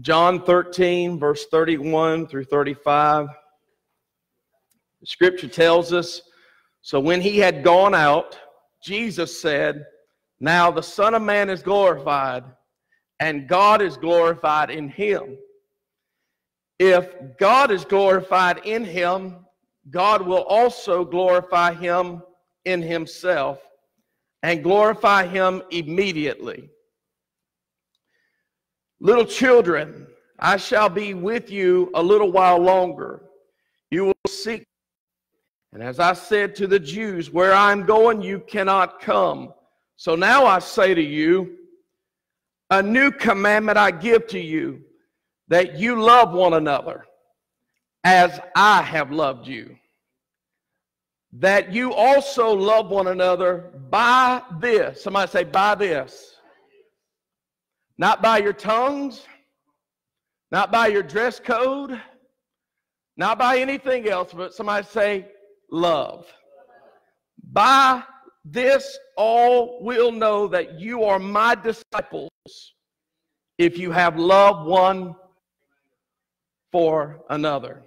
John 13, verse 31 through 35. The scripture tells us So when he had gone out, Jesus said, Now the Son of Man is glorified, and God is glorified in him. If God is glorified in him, God will also glorify him in himself and glorify him immediately. Little children, I shall be with you a little while longer. You will seek. And as I said to the Jews, where I'm going, you cannot come. So now I say to you, a new commandment I give to you, that you love one another as I have loved you. That you also love one another by this. Somebody say, by this not by your tongues, not by your dress code, not by anything else, but somebody say love. By this, all will know that you are my disciples if you have love one for another.